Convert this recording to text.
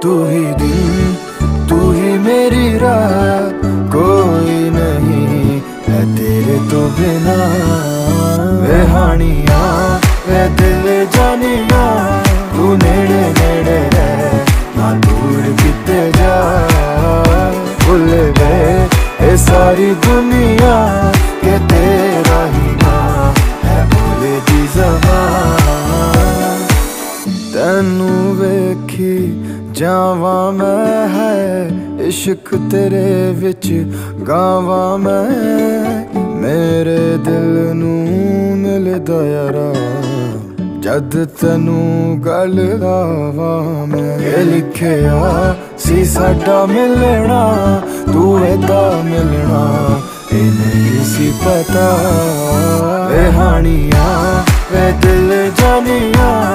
तू ही दिन तू ही मेरी राह कोई नहीं है तेरे तो बिना वे हानिया वे दिल जानिया तू नेड़े नेड़े रह ना दूर किते जा भूल गए ये सारी दुनिया के तेरा ही ना है भूले दी जबान ਤੈਨੂੰ ਵੇਖੀ ਜਾਵਾਂ ਮੈਂ ਹੈ ਇਸ਼ਕ ਤੇਰੇ ਵਿੱਚ, ਗਾਵਾਂ ਮੈਂ ਮੇਰੇ ਦਿਲ ਨੂੰ ਮਿਲਦਾ ਯਾਰਾ। ਜਦ ਤੈਨੂੰ ਗੱਲ ਲਾਵਾਂ ਮੈਂ, ਇਹ ਲਿਖਿਆ ਸੀ ਸਾਡਾ ਮਿਲਣਾ, ਤੂੰ ਇਹਦਾ ਮਿਲਣਾ ਇਹ ਨਹੀਂ ਸੀ ਪਤਾ। ਵੇ ਹਾਣੀਆਂ ਵੇ ਦਿਲ ਜਾਨੀਆਂ